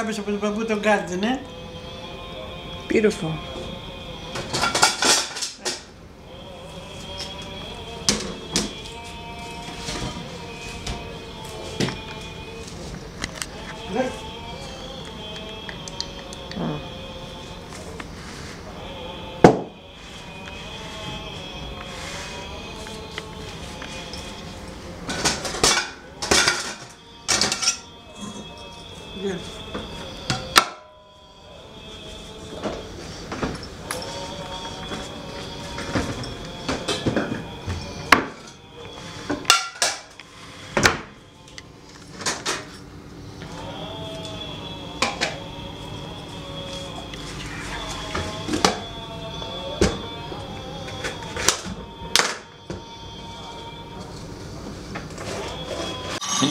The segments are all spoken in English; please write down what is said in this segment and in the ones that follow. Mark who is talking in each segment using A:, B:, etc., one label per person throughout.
A: κάποιος από τον παππού τον κάρτινε.
B: Beautiful.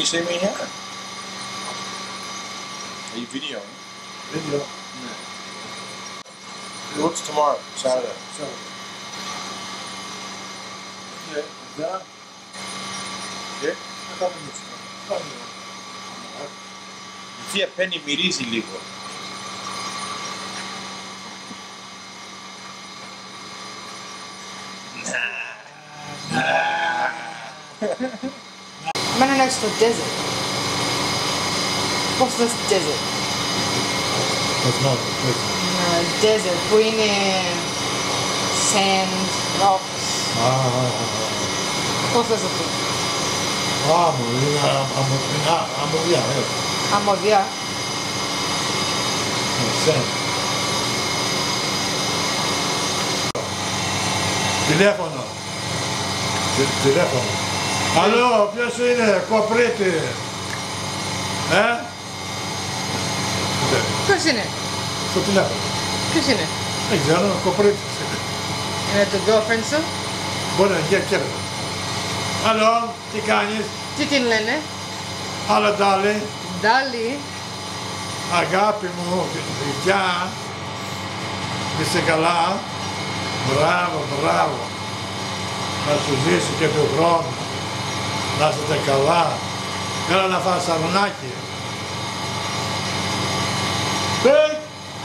C: see me here? Are you videoing?
D: Video. No.
C: What's tomorrow? Saturday.
D: Saturday. Yeah. Yeah.
C: Yeah?
D: I don't think it's
C: not. If you penny mirizi
B: ligo. Nah. Nah. Mano next to a desert. What's this desert?
D: That's not a
B: prison. No, desert. Green air, sand, rocks.
D: Ah.
B: What's this thing?
D: Ah, Maria, Amaria, Amaria, yeah. Amaria.
B: Sand.
D: Telefono. Telefono. Τε- Τηλέφωνο. Αλλό, ποιος είναι, κοπρίτη. Ε, Ναι,
B: Ποιος είναι;
D: στο τηλέφωνο.
B: Ποιος είναι;
D: Δεν ξέρω, κοπρίτη.
B: Είναι το girlfriend σου;
D: Μπορεί να είναι και κέρδο. Αλλό, τι κάνεις,
B: Τι την λένε;
D: άλλο ντάλι,
B: Ντάλι.
D: αγάπη μου, γλυκιά, είσαι καλά, μπράβο, μπράβο, να σου ζήσει και του χρόνου, να είστε καλά, έλα να φας αρνάκι. Ε,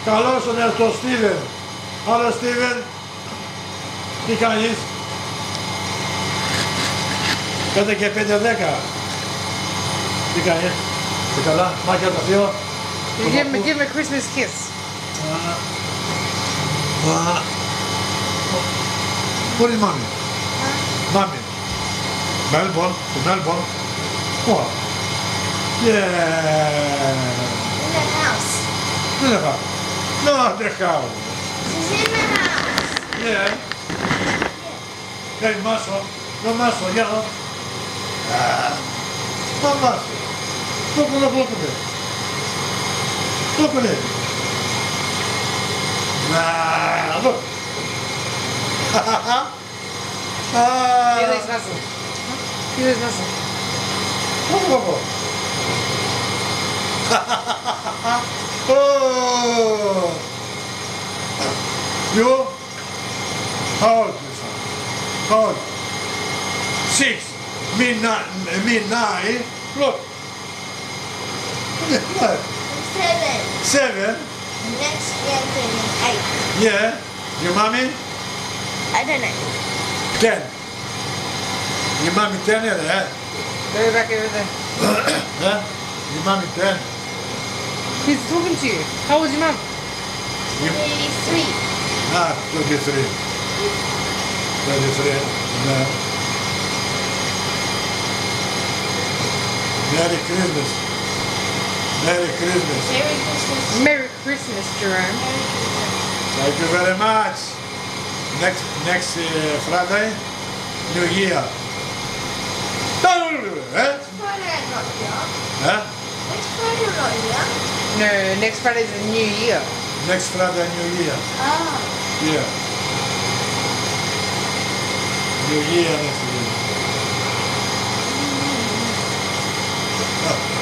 D: καλώς τον τον Στίβεν. Άλλο Στίβεν, τι κάνεις; Πέντε και πέντε δέκα. Τι κάνεις, είσαι καλά, μάκια το θείο.
B: Give me, give me a Christmas kiss.
D: Πού είναι η μάμη. Μάμη. Μέλμπορν, στο Μέλμπορν. Πού. Yeah.
E: In the house.
D: Δεν είναι πάω. No, δεν χάω.
E: She's in the house.
D: Yeah. Hey, μάσο. No μάσο, για να. No μάσο. Look, look, look at it. Look at it. Nah, look. Ah.
B: Είδες Βάσο. Είδες Pides
D: más. Poco, poco. oh. You? How old is that? How old? Six. Me nine. Me nine. Look. Look.
E: Seven.
D: Seven.
E: Next year, eight.
D: Yeah. Your mommy?
E: I don't know.
D: Ten. Your mommy ten, yeah?
B: Go back over there.
D: Huh? Your mommy ten.
B: He's talking to you. How old's your mum?
E: Three.
D: Ah, 23. 23. No. Merry Christmas. Merry Christmas.
E: Merry Christmas.
B: Merry Christmas, Jerome.
E: Merry Christmas.
D: Thank you very much. Next next uh, Friday, New Year. Eh?
E: Next Friday I'm not here.
D: Huh?
E: Next Friday I'm not here.
B: No, next Friday's the new year.
D: Next Friday, New Year.
E: Ah.
D: Yeah. New Year next year.
F: Yeah,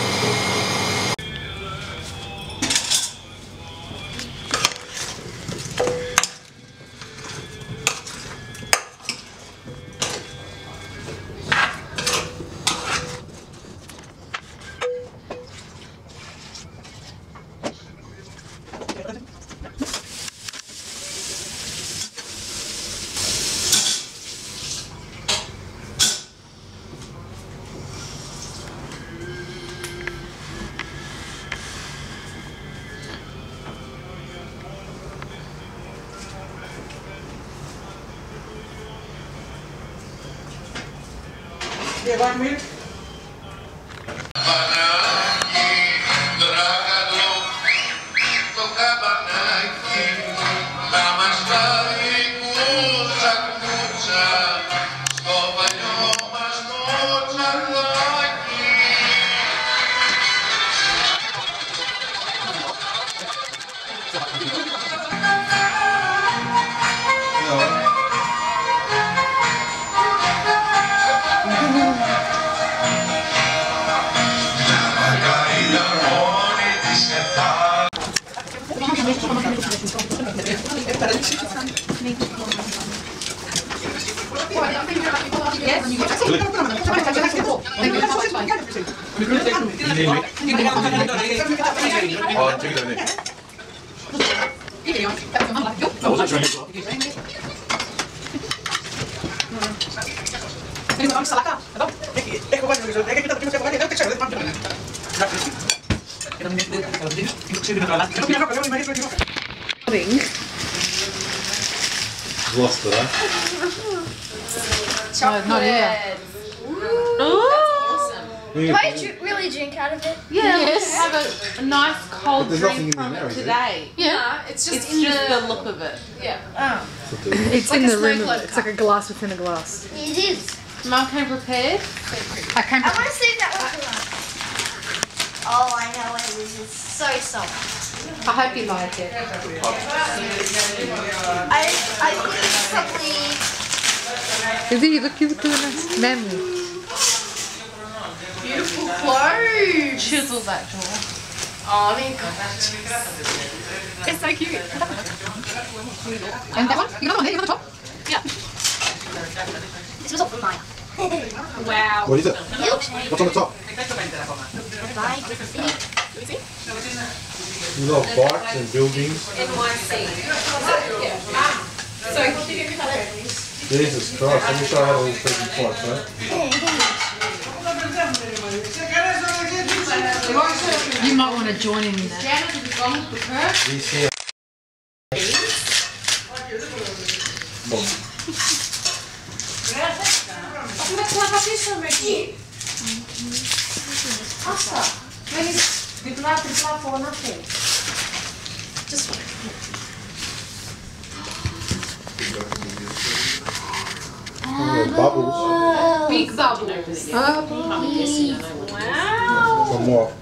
G: 아, 재밌다네.
H: 나 어제
B: 정했어.
E: Gosta, né? Tchau, Norinha. I dr- really drink out of it?
I: Yeah,
B: Yes.
I: have a, a nice cold
H: But there's nothing
I: drink from
H: there,
I: it
H: is there?
I: today.
B: Yeah.
I: It's just, it's just the, look of it. Yeah.
J: Um, it's
B: Like
J: in
B: a
J: the rim of it. It's like a glass within a glass.
E: It is.
I: Mum came prepared.
B: I came
E: I want to save that one. Oh, I know what it is. It's so soft.
B: I hope you like it.
E: I, I probably.
J: Is he? Look, you look really nice. Manly.
E: Beautiful clothes.
I: Chisel that jaw.
E: Oh, I mean,
J: It's so cute.
B: And that one? You got one there, you got the top? Yeah.
E: this was all from Maya.
I: Wow.
H: What is it?
E: Milkshake.
H: What's on the top?
E: Bye.
H: You got bikes and buildings. NYC. Jesus Christ, I wish I had all these freaking bikes, right?
B: You might want to join in that.
I: Janet, have you gone with her?
H: These here. Oh, bubbles.
I: Big bubble. Wow.
H: Some more.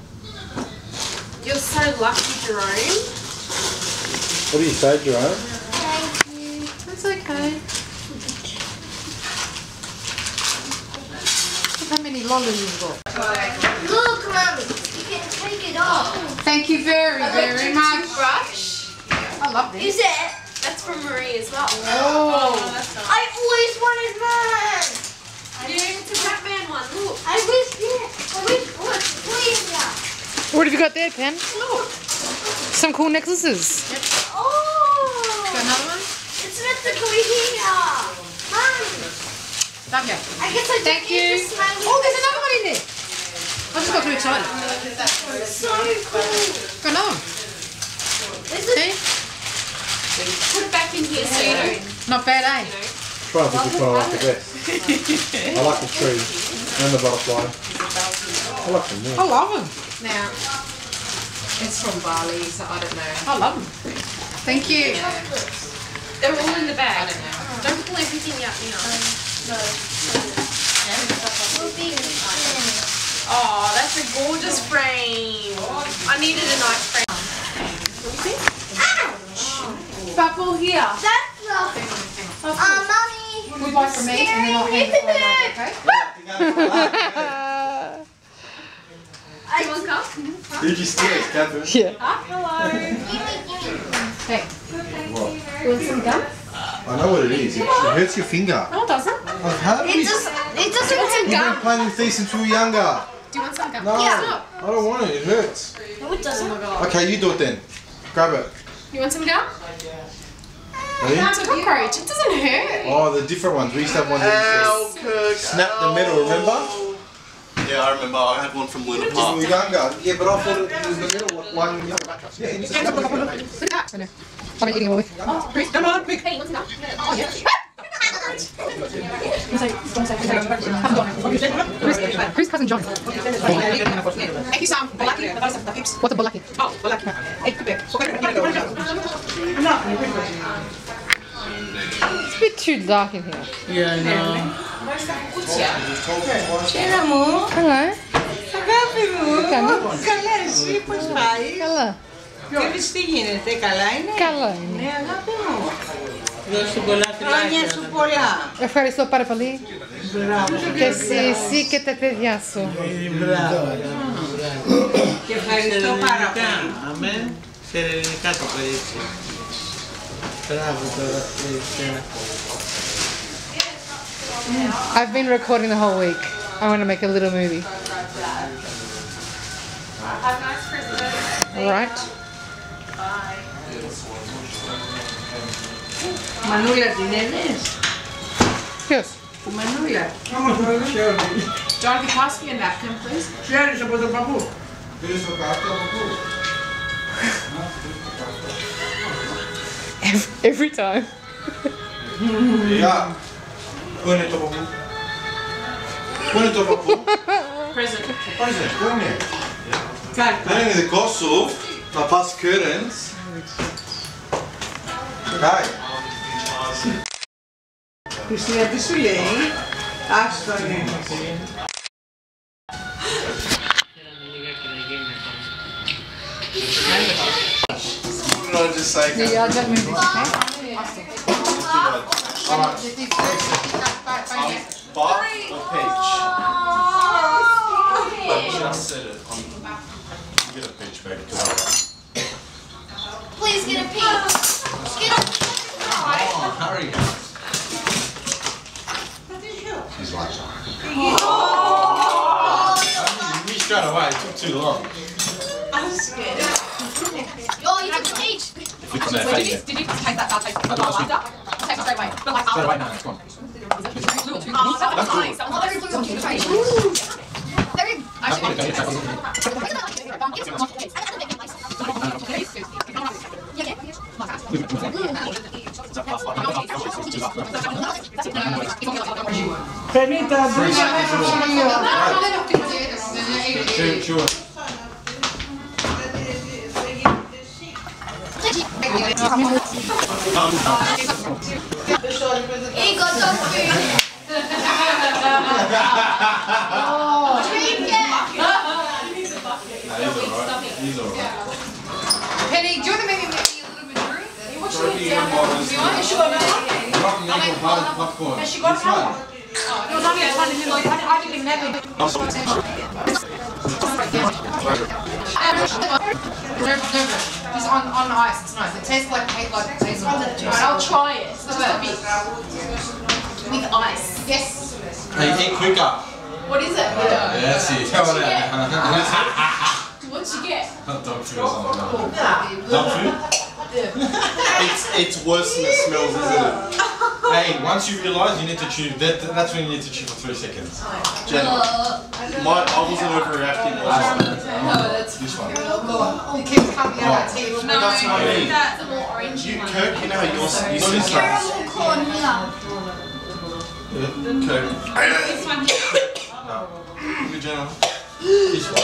I: You're so lucky, Jerome.
H: What do you say, Jerome? Thank you.
B: That's okay. Look how many lollies you've got.
E: Look, Mummy. You can take it off.
B: Thank you very, very much.
K: Brush.
B: I love this.
E: Is it?
K: That's from Marie as well.
B: Oh.
E: oh I always wanted mine.
K: Yeah, it's a Batman one. Look.
E: I wish it. I wish. Look, please, yeah.
J: What have you got there, Pen?
E: Look.
J: Some cool necklaces. Yep.
E: Oh.
B: Got another one?
E: It's mystical here. Mom.
B: Love you.
E: I guess I
B: Thank you.
E: the
B: Oh, there's another one in there. I just got too excited.
E: face. So cool.
B: Got another one.
E: This is
B: See?
K: Put it back in here so you don't.
B: Not bad, eh?
H: Try and pick which one I like the best. I like the tree and the butterfly. I like them
B: I love them.
K: Now, it's from Bali, so I don't know.
B: I love them. Thank you.
K: They're all in the bag. Don't pull everything out now.
E: will be
K: Oh, that's a gorgeous frame. I needed a nice frame. Bubble here.
E: That's the. Uh, mommy.
B: We buy from me and then I'll hand it over, okay?
E: I
K: One cup.
H: Did you steal it, Catherine?
J: Yeah.
K: Hello.
E: gimme, gimme.
B: Hey,
H: What?
B: you want some gum?
H: I know what it is. It hurts your finger.
B: No, it doesn't.
H: I've had
E: It
H: it.
E: just. It doesn't
H: You've been
E: gum.
H: playing with these since we were younger.
B: Do you want some gum?
H: No,
E: Yeah.
H: I don't want it. It hurts.
E: No, it doesn't.
H: Okay, you do it then. Grab it.
K: You want some gum?
H: Ready?
K: It's a cockroach. It doesn't hurt.
H: Oh, the different ones. We used to have one that used to snap the middle, remember?
C: Yeah, I remember. I had one from Luna
H: When
C: Park.
H: we were younger. Yeah, but I thought it was the middle one. Yeah, and you just snap it.
B: Look at that. I'm eating them all with.
K: Oh, hey, you want some gum? Oh, yeah.
B: Who's cousin John?
K: Thank you, Sam. Balaki.
B: What's a balaki?
K: Oh, Balaki.
B: It's a bit too dark in here.
L: Yeah, I know.
B: Hello.
M: Αγάπη μου,
B: Κάνεις?
M: καλά εσύ πώς πάει.
B: Καλά.
M: Ξέρεις τι γίνεται, καλά είναι.
B: Καλά είναι.
M: Ναι αγάπη μου,
L: Δώσ' του πολλά
M: χρόνια
L: φιλάκια.
M: σου πολλά.
B: Ευχαριστώ πάρα πολύ.
M: Μπράβο.
B: Και εσύ, εσύ και τα παιδιά σου.
L: Μπράβο.
M: Και ευχαριστώ πάρα πολύ.
L: Αμέν. Σε ελληνικά το κορίτσι.
B: I've been recording the whole week. I want to make a little movie. Alright.
M: Manuela, ¿tienes?
B: Yes.
M: Manuela. Come
I: on, can you pass me a napkin, please?
L: Sherry, se puede papu. Tienes otra, papu.
B: Every, every time.
C: yeah. Go in there, Topapu. Go in there, Topapu.
I: Present.
C: Present, go
M: in
C: there. Kijk. Dan in de kosso, maar pas
M: keurens. Kijk. Dus die hebben ze
C: alleen. Afspraken. I just say?
B: Yeah, yeah, don't move this, okay?
C: Bar or peach? I just said it. Um, I'm get a peach, baby. 'cause
E: Please get a peach. Get a
C: I'm- Oh, hurry. She's right. Oh, I knew oh. straight away. It took too long.
E: Oh, you took the peach.
I: Did, you, did take that back? Take like after.
H: Straight it's gone.
I: Oh,
C: sure.
E: He got food. Drink it.
B: Penny, do you want to make me a little bit.
C: Rock and apple pie and popcorn. Has she got one?
I: It was only a tiny little. I, I didn't even have it.
B: No, no, no. It's on, on ice. It's nice. It tastes like hate like hazel.
I: Alright, I'll try it. Just a bit. With ice.
B: Yes.
C: Hey, eat quicker.
I: What is it?
C: Yes, you tell her that.
I: What'd you get?
C: Dog food or something. Dog food? it's, it's worse than it smells, isn't it? Hey, once you realise you need to chew, that, that's when you need to chew for three seconds. Jenna, my, I wasn't overreacting. I was um, um, this one.
B: It keeps coming out of my teeth.
I: No,
C: That's what I mean.
I: that's a more orange
C: You,
I: one.
C: Kirk, you know how you're, you
E: You're
C: said
E: a little corn here.
C: Kirk.
I: This one.
C: Give me Jenna. This one.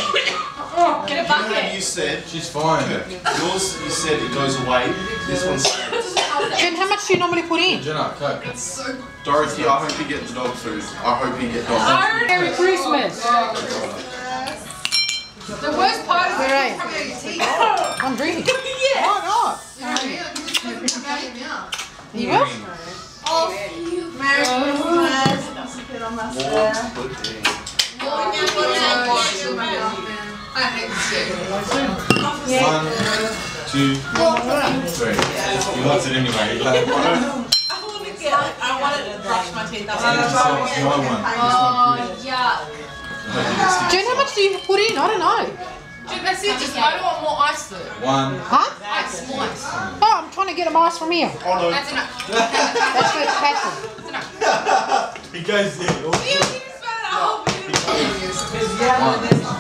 I: Oh, get a
C: You know how
I: bucket.
C: you said,
H: She's fine.
C: yours, you said it goes away. This one stays.
B: Jen, how much do you normally put in?
H: Jenna, Coke.
C: Dorothy, I hope you get the dog food. I hope you get dog food.
B: Merry Christmas.
I: The worst part is
B: Where are you? Oh, I'm drinking.
M: Why not?
B: You will?
E: Oh, you.
M: Merry Christmas.
C: Warm pudding.
B: I hate this shit.
H: One, two, three. He wants it anyway. He's like, "Oh,
I: I wanted to brush my teeth. That's
H: no, it's my one. Oh, this one,
I: yeah.
B: Jen, how much do you put in? I don't know.
I: That's it. Just I don't want more ice though.
H: One.
B: Huh?
I: Ice, more ice.
B: Oh, I'm trying to get a ice from here.
C: Oh no.
I: That's enough.
B: That's for passion.
H: He goes there.
I: You can spell it out.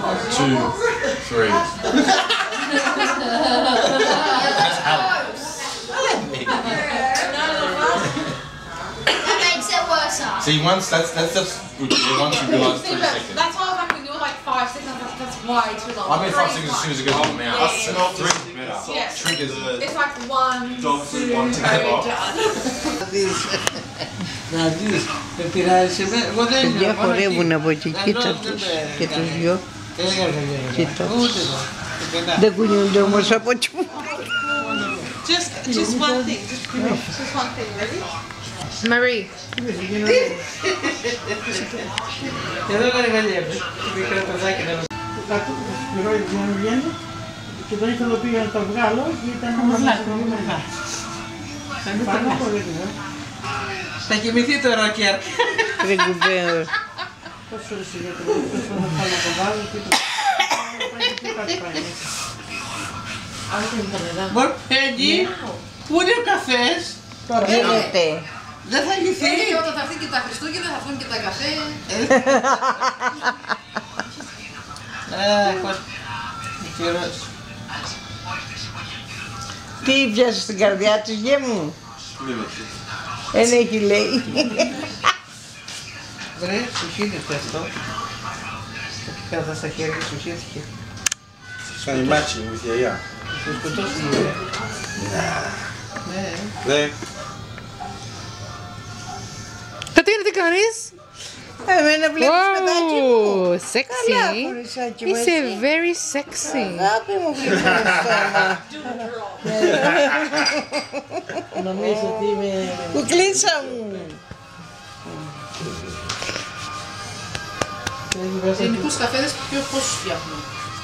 H: One, two, three. That's how.
E: That makes it worse.
C: See, once that's that's just once you realise three seconds.
B: That's why I was like, when you were like five seconds, that's, that's way too long.
C: I mean, five seconds as soon as it goes in the mouth.
B: Yeah,
C: yeah. Three better.
B: Yeah.
C: Triggers.
B: It's like one.
H: Dogs
B: two, one
H: together. Ya
B: por
L: una bochiquita que te dio. Chito. Δεν
M: κουνιούνται όμω από τι μου
I: Just, just one thing. Just, just one thing. Ready?
B: Marie.
L: Εδώ δεν γαλλιέμαι. Μικρά παιδάκια δεν
A: Κάτω, πληρώνει που μου βγαίνει και δεν ήθελα πήγα να τα βγάλω και ήταν πολύ μεγάλο. Πάνω πολύ μεγάλο.
L: Θα κοιμηθεί το ρόκερ.
M: Δεν κουμπέω.
A: Πόσο ρε σιγά το να βάλω και το Πάει και κάτι πάει.
L: Μορφέγγι, πού είναι ο καφές;
M: Γίνεται.
L: Δεν θα λυθεί.
B: Και όταν θα έρθει και τα Χριστούγεννα θα βγουν και τα καφέ.
L: Αχ, ο καιρός.
M: Τι πιάσε στην καρδιά της γε μου; Δεν έχει λέει.
L: Βρε, σου χύνεται αυτό. Το κάτω στα χέρια σου χύθηκε.
C: Κάνει matching with your ear.
L: Θα σκοτώσει μου, ρε. Ναι.
C: Ναι.
B: Κατίνα, τι κάνεις;
M: Εμένα βλέπεις παιδάκι μου.
B: Wow,
M: Καλά,
B: sexy.
M: κοριτσάκι μου,
B: Είσαι
M: έτσι.
B: very sexy.
M: Αγάπη μου βλέπεις στόμα.
L: Νομίζω ότι είμαι...
M: Κουκλίτσα μου.
B: Ελληνικούς καφέδες ποιο πόσους φτιάχνουν.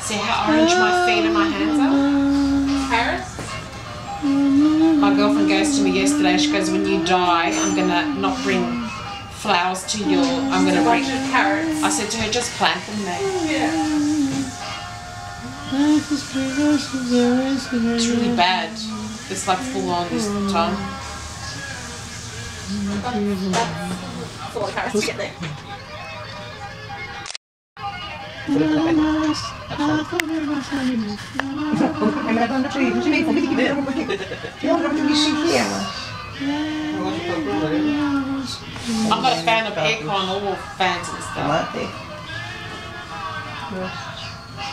K: See how orange my feet and my hands are? Paris? My girlfriend goes to me yesterday, she goes, when you die, I'm going to not bring flowers to your, I'm going to bring, carrots. I said to her, just plant them there. It's really bad. It's like full on this time. Full of carrots. Get there. I'm not a fan of aircon or fans and stuff.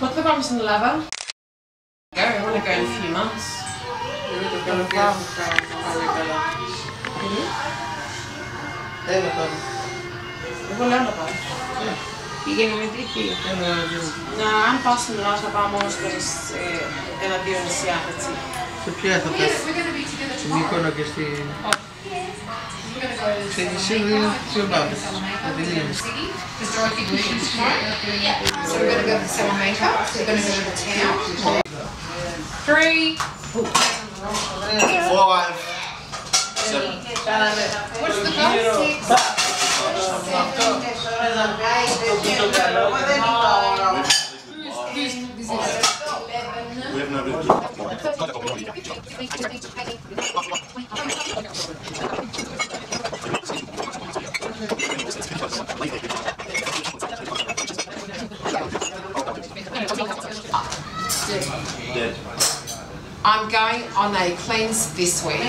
H: Πότε θα
M: πάμε στην
B: Ελλάδα. Εγώ να κάνω φήμας. Είναι
L: το καλοκαίρι θα κάνω καλά. Δεν πάμε.
K: Εγώ λέω να πάω.
L: Πήγαινε με τύχη. Να,
K: αν πάω στην Ελλάδα θα πάω μόνος ε, ένα-δύο νησιά, έτσι.
L: Σε ποια θα. Στην και στην... Traditional kebabs.
B: Because Dorothy leaves tomorrow. Yeah. So we're going to go to Salamanca. We're going to go to the town.
K: Three.
C: Five. Seven.
B: What's the cost? Six.
H: We
K: I'm going on a cleanse this week.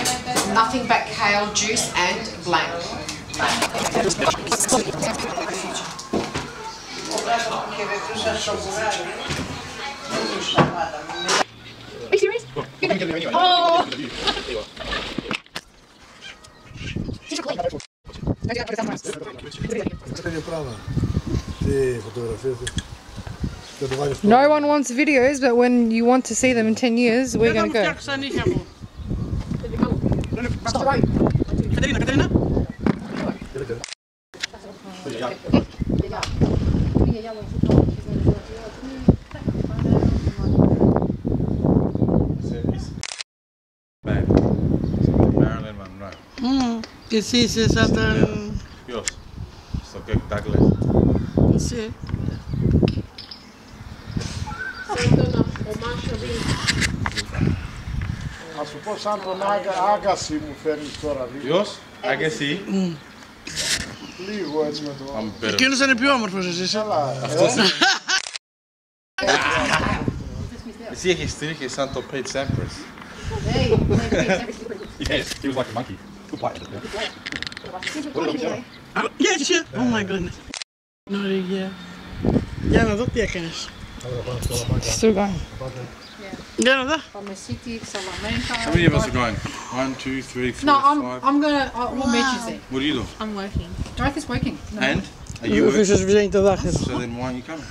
K: Nothing but kale juice and blank.
B: Are you serious? Oh!
M: No one wants videos, but when you want to see them in 10 years, we're going to go.
H: Marilyn Monroe. Mm. Is a southern
A: Εσύ.
N: Να σου πω σαν τον άγκα, άγκαση μου φέρνεις τώρα λίγο.
H: Ποιος? Άγκαση.
N: Λίγο έτσι με το...
H: I'm better.
A: Εκείνος είναι πιο όμορφος εσύ.
N: Καλά.
H: Αυτός Εσύ έχεις τρίχες σαν το Pete Sampras. Yes, he was like a monkey. Good bite.
A: Yes, shit. Oh my goodness. No idea. Yeah, no dat ook weer kennis.
M: Still going.
A: Yeah, no. From the
B: city, Salamanca.
H: How many of us are going? One, two, three, four,
B: no, I'm,
H: five.
B: I'm gonna. I, what wow. match is it?
H: What are you doing?
B: I'm working. Dorothy's working. No.
H: And are you working? So then why are you coming?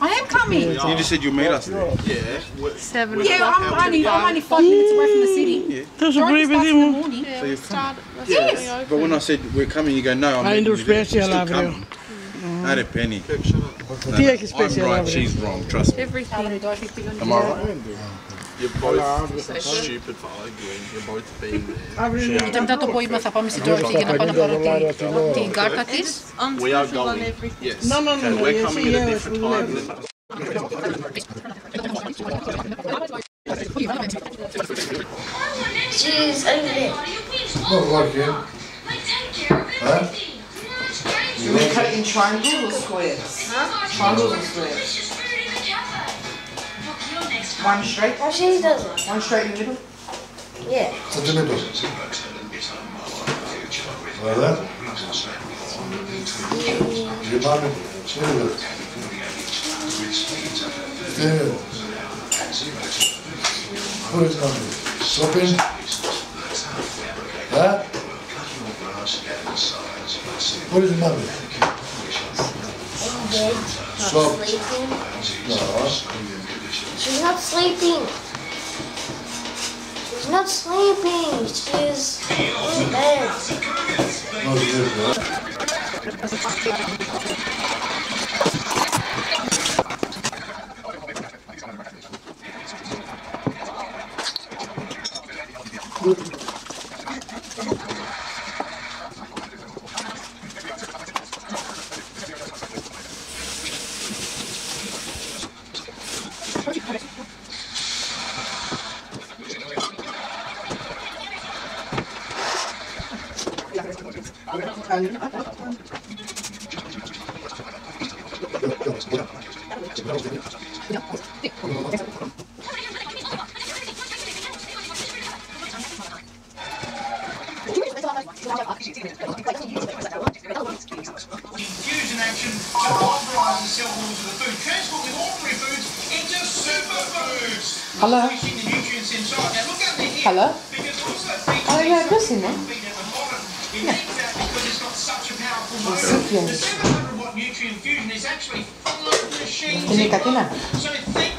B: I am coming. Yeah.
H: You just said you'll meet us there. Yeah.
M: We're, Seven.
B: Yeah, I'm only, I'm only five minutes away from the city. Yeah.
A: That's
B: a great
A: busy.
B: Yeah,
H: so
B: yes.
H: But when I said we're coming, you go no. I'm. I endorse
A: special.
H: I'm coming.
A: αύριο.
H: coming. Not a penny.
A: Τι έχεις
H: I'm
A: special
H: right,
A: αύριο?
H: she's wrong, trust me.
M: Everything.
H: Am I right?
C: You're both stupid for arguing. You're both being there.
A: Αύριο
B: Και μετά το απόγευμα θα πάμε στην Dorothy για να πάω να πάρω την, την κάρτα της.
C: We are going. Yes.
A: No, no, no,
C: Okay,
A: no,
C: we're
A: yes,
C: coming at a
A: yes,
C: different
A: we
C: time.
A: will.
C: than-
E: She's over there.
D: Not working. Huh?
O: Should we cut it in triangles or squares? Huh? Triangles or squares? One straight?
E: Actually, he does it.
O: One straight in the middle?
E: Yeah.
D: To the middle. Like that? Do You might be. Yeah. Put it on me. Stop in. That.
E: Sleeping.
D: No.
E: She's not sleeping. She's not sleeping. She's in bed.
F: Fusion action to authorise the cell walls of the food, transforming ordinary foods into superfoods.
K: Hello.
F: Increasing the nutrients inside. Now look under here.
K: Hello.
F: Because it also features
K: Oh, yeah, this in there.
F: feed at the. It that because it's got such a powerful motor. The 700 watt nutrient fusion is actually.
K: Tiene
F: in
K: catena.
F: So think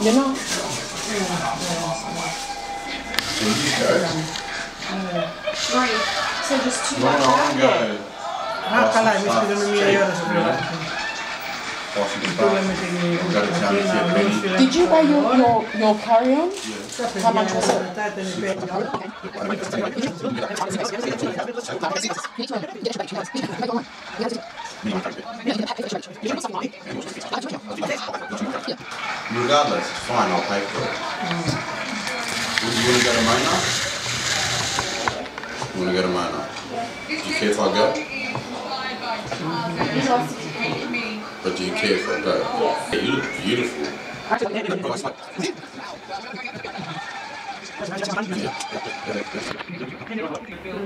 K: You're
B: not? So just two
H: more Ah, calai, mi scuso.
K: Did you buy your, your, your carry-on? How much was it?
C: regardless, it's fine, I'll pay for it. Would you want to go to Mona? You want to go to Mona? Do you care if I go? But do you care if I go? Yeah, you look beautiful.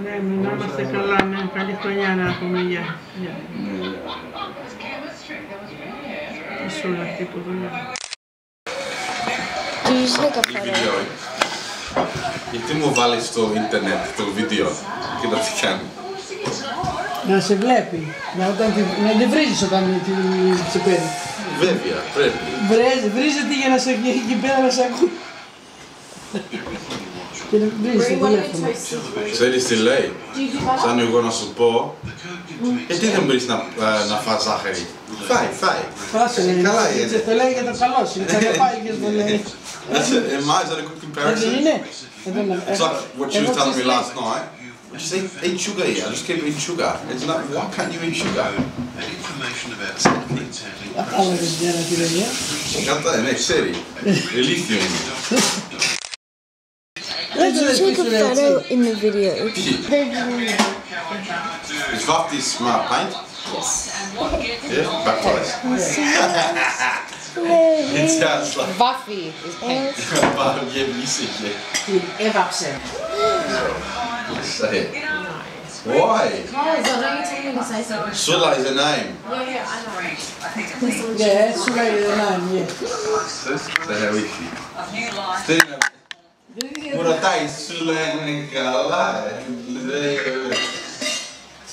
A: Ne, minulta se kallaan Kaliforniana kuin ja. Ja. Sulla tipu tulee. Είσαι όλα αυτή που δουλεύει.
E: Did you take a photo?
C: Video. Γιατί μου βάλεις στο ίντερνετ το βίντεο και να τι κάνει.
A: Να σε βλέπει. Να, όταν, τη- να τη βρίζεις όταν τη, σε παίρνει.
C: Βέβαια, πρέπει.
A: Βρέζει, βρίζεται για να σε εκεί πέρα να σε ακούει. Και να βρίζεις το τηλέφωνο.
C: Ξέρεις τι λέει. Σαν εγώ να σου πω, γιατί δεν μπορείς να, ε, να φας ζάχαρη. Φάει, φάει.
A: Φάσε, λέει.
C: Καλά
A: Έτσι,
C: είναι.
A: Το λέει για το καλό σου. Θα το πάει και το λέει.
C: That's it. Am I? Is that a good
A: Έτσι
C: comparison?
A: είναι. Εδώ να-
C: It's like what she was
A: εγώ
C: telling me
A: ξέρω.
C: last night. Just eat, eat sugar, yeah. Just keep eating sugar. It's like, why can't you eat sugar?
A: Άλλο δεν ξέρω τι λέει.
C: Κατά, ναι, ξέρει. Ηλίθιο είναι.
E: take a photo in the video.
C: Is Vafti smart paint?
E: Yes.
C: yeah, back to it sounds like
K: Buffy is pink.
C: but yeah, but you said yeah.
K: Did ever upset?
C: Say it. Why?
I: Guys, I know you're telling to say so.
C: Sula is a name.
I: Yeah, yeah, I know.
A: Yeah, Sula is a name, yeah.
C: So how is she? Still Μου ρωτάει, σου λένε καλά.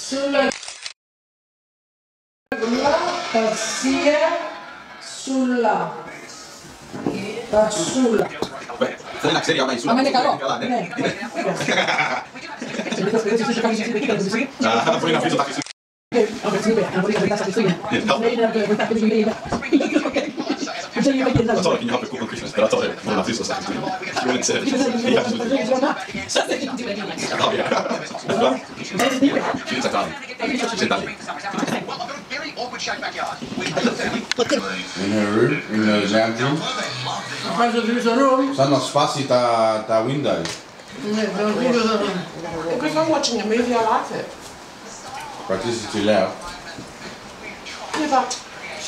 A: Σου λένε καλά, ταξία, σουλά. Ταξούλα.
C: Θέλει να ξέρει άμα η σούλα
A: είναι
C: καλά. Ναι. Μπορεί να αφήσω τα χρυσή. Αν μπορεί να αφήσω τα χρυσή. Jag talar kring Happy Cook och Christmas, där jag talar från Mattias och
H: sagt till honom. Jag the
A: example. Sono spazi da, window.
K: Because I'm watching a movie, I like it.
H: But this is too loud.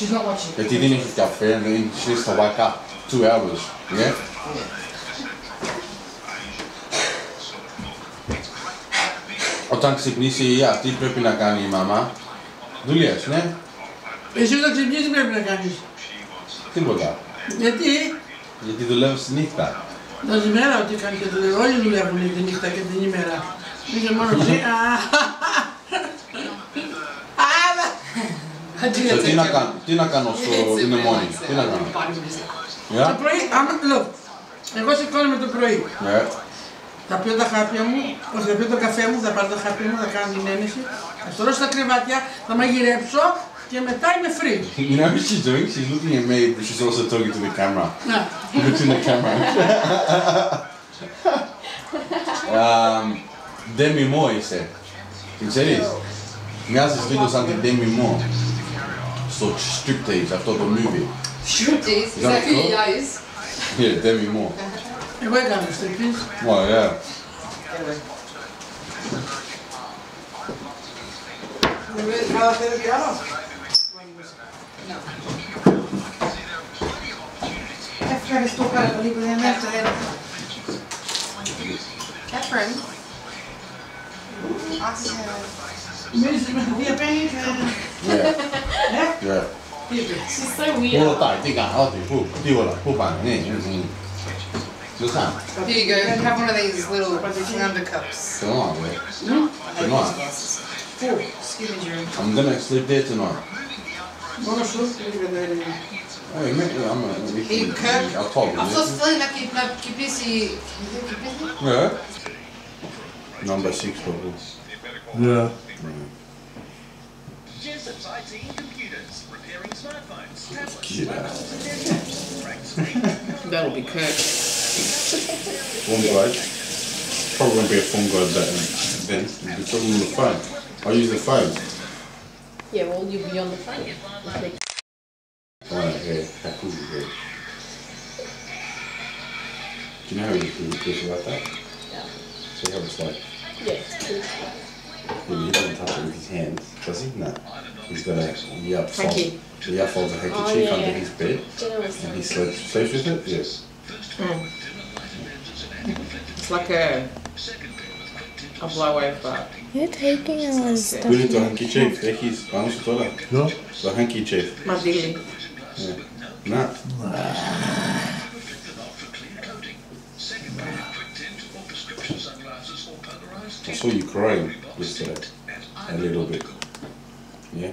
K: She's not watching.
H: Γιατί δεν έχει καφέ, and then she has to wake up two hours. Yeah? Όταν ξυπνήσει αυτή πρέπει να κάνει η μαμά. Δουλειές, ναι;
A: Εσύ όταν ξυπνήσεις πρέπει να κάνεις;
H: Τίποτα.
A: Γιατί;
H: Γιατί δουλεύεις τη νύχτα.
A: τα ημέρα ότι κάνεις και δουλεύει. Όλοι δουλεύουν τη νύχτα και την ημέρα. Είσαι μόνος εσύ. Α,
H: So, τι, να κάνω, τι να κάνω στο in the morning, τι να κάνω.
A: Το
H: Yeah?
A: πρωί, άμα, look, εγώ σηκώνομαι το πρωί.
H: Yeah.
A: Θα πιω τα χάπια μου, όχι θα πιω το καφέ μου, θα πάρω τα χάπια μου, θα κάνω την ένεση, θα στρώσω τα κρεβάτια, θα μαγειρέψω και μετά είμαι free.
H: You know what she's doing? She's looking at me, but she's also talking to the camera.
A: Να.
H: She looks in the camera. um, Demi Moore είσαι. Την ξέρεις; Μοιάζεις λίγο σαν την Demi Moore. so striptease. I thought the movie.
I: Striptease? Is that who you is?
H: Yeah, Demi Moore.
A: Hey, we're going to striptease.
H: Well, yeah.
A: Catherine is talking about the people in
I: Catherine?
A: music with the band.
H: Yeah. yeah.
I: She's so weird.
H: 我打地干好几步，丢了不板那嗯，就看。
I: Here you go. Have one of these little under cups.
H: 挺好的，
I: 挺好。Oh, excuse me, Jerry.
H: I'm gonna sleep there tonight.
A: Wanna sleep there?
H: Hey, I'm gonna be
I: cool.
H: I'm
I: talk. A fost la chi busy.
H: Yeah. Number six, probably.
D: Yeah.
K: That'll be Kirk.
H: Phone guard. Probably won't be a phone guard that then. You'll be talking on the phone. I'll use the phone.
I: Yeah, well, you'll be on the phone.
H: Right, yeah, that could be good. Do you know how he, he feels about that?
K: Yeah.
H: See how it's like,
K: Yeah, it's pretty
H: he he doesn't touch it with his hands, does he? No. He's got a yeah, fold,
K: Hanky.
H: yeah, folds a handkerchief
K: Oh, yeah,
H: under
K: yeah.
H: his bed,
K: Jenna was
H: and he
K: telling
H: sleeps, sleeps with it. Yes.
K: Mm. It's like a a blow over.
E: You're taking our stuff.
H: Bonito handkerchief, Ekis, vamos toda.
P: No?
H: The handkerchief.
K: My dilly.
H: Yeah. Nah. I saw you crying yesterday a little bit. Yeah?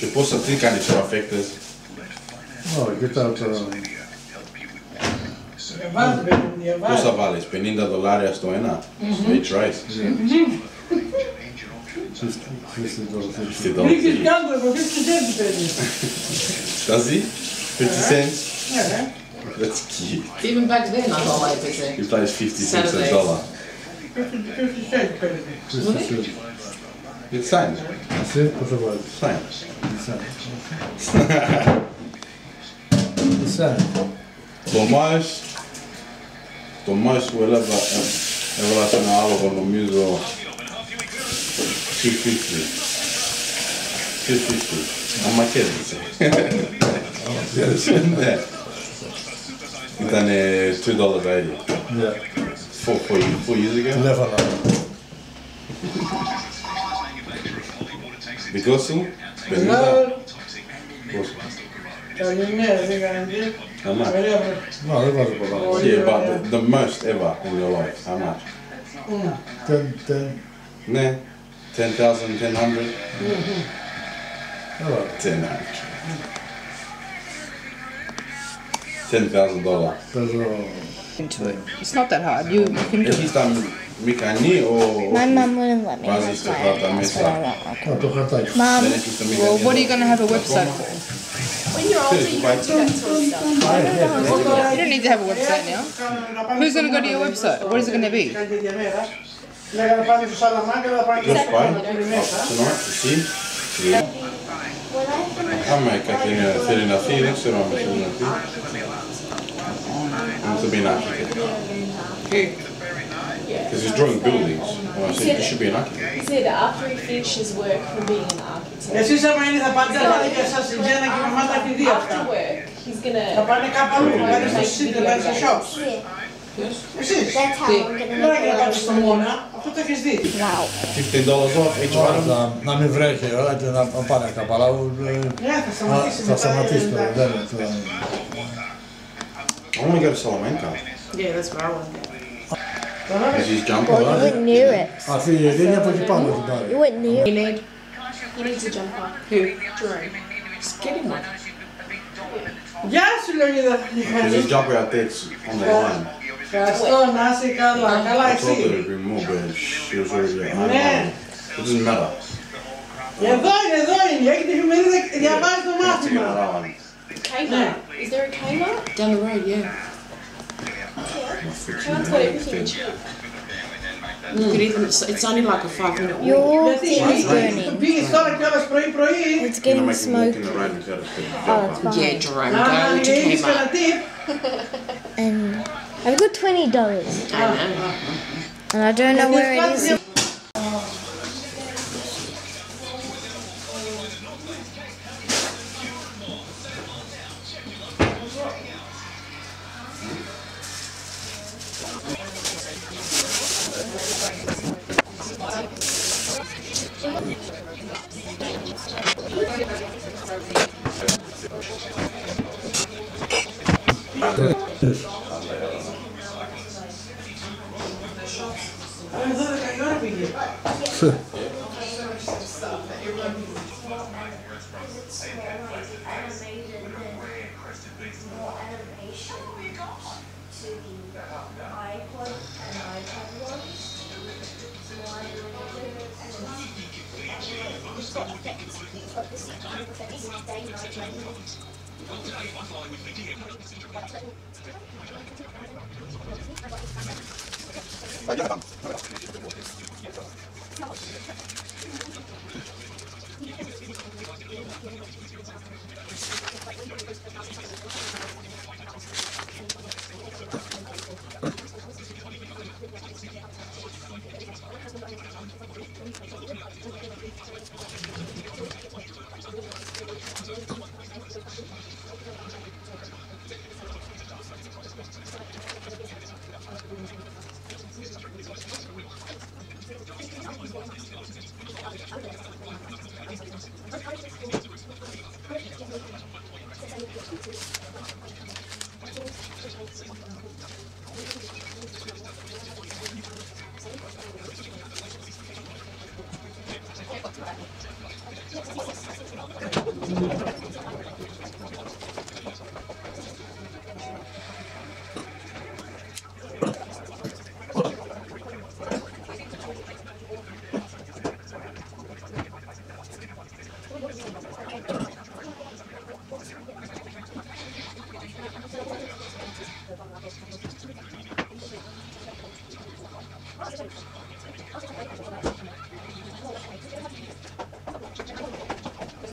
H: Te posso
P: applicare ce l'ha
A: fatta? No, che tanto...
H: Cosa vale? Spendendo dollari a sto ena? They try. 50 dollars.
A: 50 dollars. 50 dollars.
H: Does he? 50 cents?
A: Yeah.
H: That's cute.
K: Even back then, I got like 50 cents.
H: He plays 50 cents a dollar.
A: 50, 50 cents, baby. Really?
H: It's same.
P: That's it? What's the word?
H: Same.
P: It's
H: same. it's same. Lo mais, lo mais huele eh, relacionado con lo mismo 250. 250. I'm my kid. Yeah, it's in there.
P: We've
H: done a two dollar value. Yeah.
P: Four,
H: four, four years
A: ago.
H: Never
A: know. The Gossing? No.
H: How much?
P: No, it wasn't about
H: Yeah, but the, the most ever in your life, how much?
A: Hmm.
P: Ten, ten.
H: Nah, ten thousand,
A: ten
P: hundred.
H: Mm-hmm. Ten hundred
P: ten thousand dollars.
Q: Into it. It's not that hard. You, you can do it.
H: Mikani or
E: my mum wouldn't let me
H: use
E: my
P: own
E: Mum,
Q: well, what are you going to have a website for?
I: When you're older, you can do that sort.
Q: You don't need to have a website now. Who's going to go to your website? What is it going to be?
A: Just buy
H: tonight, see. Hammer, Katrina, Serena, Sirix, Roma, Serena, Sirix ξέρω αν θέλει να φύγει. Μου to be an architect. Because he's drawing buildings. And I said, you should be an architect.
I: He said after he finishes work from being an architect,
A: Εσείς άμα είναι θα πάτε να πάτε για εσάς η Τζένα και η μαμά τα έχει δει αυτά.
I: after work, he's gonna.
A: Θα πάνε κάπου αλλού, θα πάνε στο σύντε, θα πάνε στο shops. Εσείς.
E: That's how I'm gonna
A: Δεν μπορεί
E: make
A: να
E: a
A: πάτε στο Μόνα, αυτό το έχεις δει.
E: Wow.
H: $15 off each
P: Ωραία,
H: one.
P: να- Να μην βρέχει, ωραία, και να να πάνε κάπου. Αλλά ε,
A: Ναι, θα σταματήσει
P: θα
A: μετά,
P: σταματήσει τώρα.
A: εντάξει.
P: Δεν είναι τώρα.
H: I want to go to Salamanca.
K: Yeah, that's where I want to go.
E: Well, you went near it.
P: I see, yeah, then you put your palm with
E: You went near
K: You need,
I: you need to jump.
K: Who?
I: Jerome.
K: Just get him one.
A: Yes, you know that.
H: Because his jumper out there on the line.
A: Gastó, Carla, Carla,
H: I told her to bring more, but she was already at home. It doesn't matter.
A: Я знаю,
H: я знаю, я к
A: тебе
H: не забываю.
I: Kmart? Is there a Kmart?
K: Down the road, yeah. Yeah. Kmart's it's, it's only like a five minute walk.
E: Your thing is burning. It's getting smoky. Oh,
K: yeah, Jerome, go to Kmart.
E: and um, I've got $20.
K: I know.
E: And I don't know where it is.